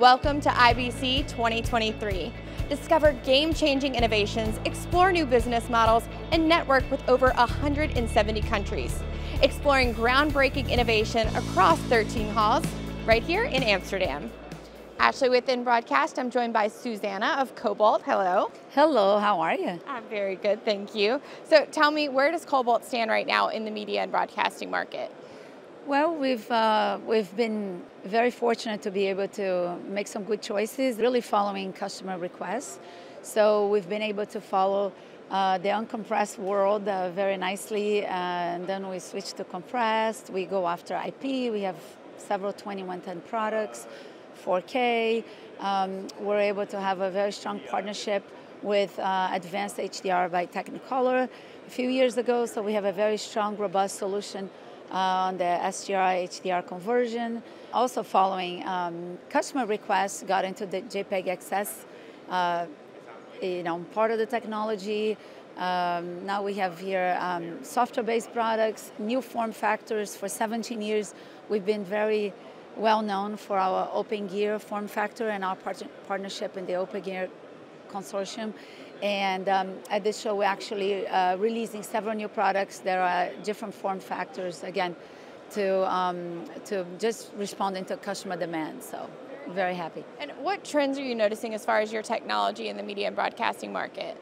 Welcome to IBC 2023. Discover game-changing innovations, explore new business models, and network with over 170 countries. Exploring groundbreaking innovation across 13 halls, right here in Amsterdam. Ashley with InBroadcast, I'm joined by Suzana of Cobalt. Hello. Hello, how are you? I'm very good, thank you. So tell me, where does Cobalt stand right now in the media and broadcasting market? Well, we've uh, we've been very fortunate to be able to make some good choices, really following customer requests. So we've been able to follow uh, the uncompressed world uh, very nicely, and then we switch to compressed. We go after IP. We have several 2110 products, 4K. Um, we're able to have a very strong partnership with uh, Advanced HDR by Technicolor a few years ago. So we have a very strong, robust solution on the SDR HDR conversion. Also following um, customer requests, got into the JPEG XS, uh, you know, part of the technology. Um, now we have here um, software-based products, new form factors. For 17 years, we've been very well known for our openGear form factor and our part partnership in the openGear consortium. And um, at this show, we're actually uh, releasing several new products. There are different form factors, again, to, um, to just responding to customer demand. So very happy. And what trends are you noticing as far as your technology in the media and broadcasting market?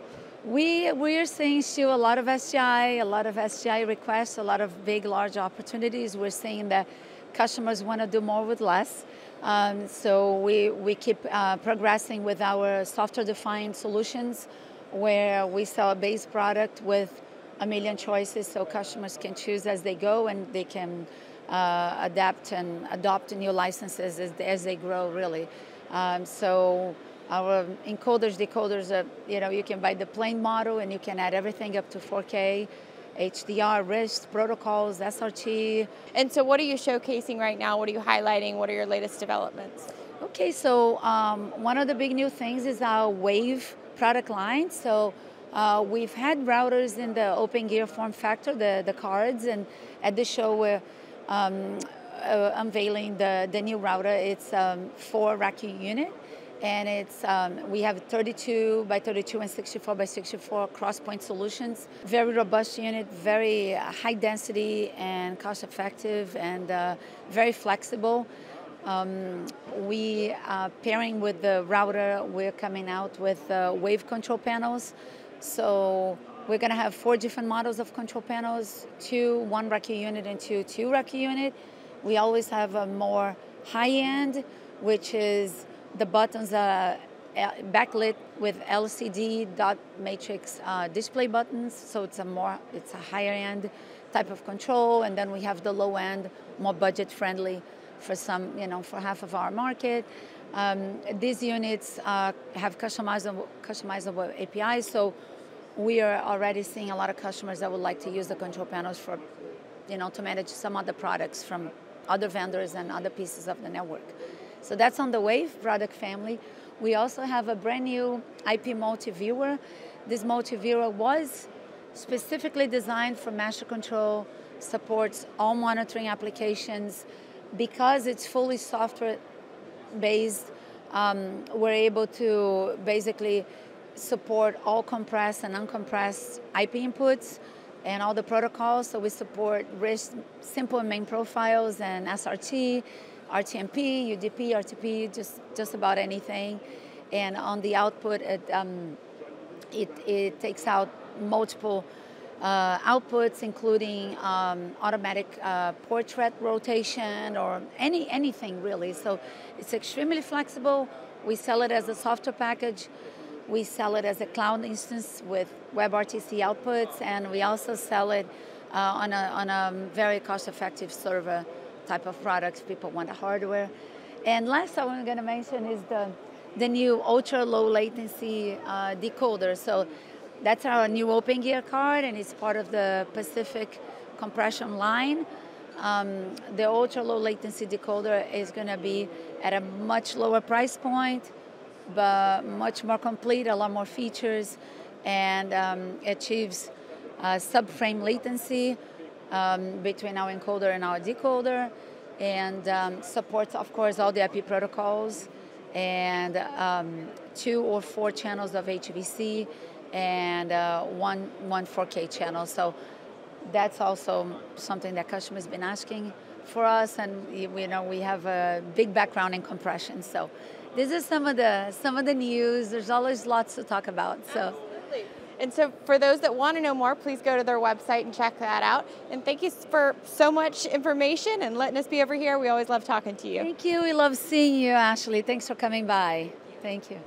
We, we are seeing still a lot of SDI, a lot of SDI requests, a lot of big, large opportunities. We're seeing that customers want to do more with less. Um, so we, we keep uh, progressing with our software-defined solutions where we sell a base product with a million choices so customers can choose as they go and they can uh, adapt and adopt new licenses as, as they grow really. Um, so our encoders, decoders, uh, you know, you can buy the plain model and you can add everything up to 4K. HDR, RIST, protocols, SRT. And so what are you showcasing right now? What are you highlighting? What are your latest developments? Okay, so um, one of the big new things is our Wave product line. So uh, we've had routers in the openGear form factor, the, the cards, and at the show we're um, uh, unveiling the, the new router. It's um, four rack unit, and it's um, we have 32 by 32 and 64 by 64 cross-point solutions. Very robust unit, very high density and cost-effective, and uh, very flexible. Um, we are pairing with the router, we're coming out with uh, wave control panels. So we're going to have four different models of control panels, two one rack unit and two two rack unit. We always have a more high end, which is the buttons are backlit with LCD dot matrix uh, display buttons. So it's a more, it's a higher end type of control. And then we have the low end, more budget friendly for some, you know, for half of our market. Um, these units uh, have customizable, customizable APIs, so we are already seeing a lot of customers that would like to use the control panels for, you know, to manage some other products from other vendors and other pieces of the network. So that's on the Wave product family. We also have a brand new IP multi-viewer. This multi-viewer was specifically designed for master control, supports all monitoring applications, because it's fully software based, um, we're able to basically support all compressed and uncompressed IP inputs and all the protocols. So we support RIST, simple main profiles and SRT, RTMP, UDP, RTP, just, just about anything. And on the output, it, um, it, it takes out multiple uh, outputs, including um, automatic uh, portrait rotation or any anything really. So it's extremely flexible. We sell it as a software package. We sell it as a cloud instance with WebRTC outputs, and we also sell it uh, on, a, on a very cost-effective server type of products. People want the hardware. And last I'm going to mention is the, the new ultra low latency uh, decoder. So that's our new openGear card, and it's part of the Pacific compression line. Um, the ultra low latency decoder is going to be at a much lower price point, but much more complete, a lot more features, and um, achieves uh, subframe latency um, between our encoder and our decoder, and um, supports, of course, all the IP protocols and um, two or four channels of HEVC and uh, one, one 4K channel. So that's also something that customers been asking for us, and you know we have a big background in compression. So this is some of the some of the news. There's always lots to talk about. So. Absolutely. And so, for those that want to know more, please go to their website and check that out. And thank you for so much information and letting us be over here. We always love talking to you. Thank you. We love seeing you, Ashley. Thanks for coming by. Thank you.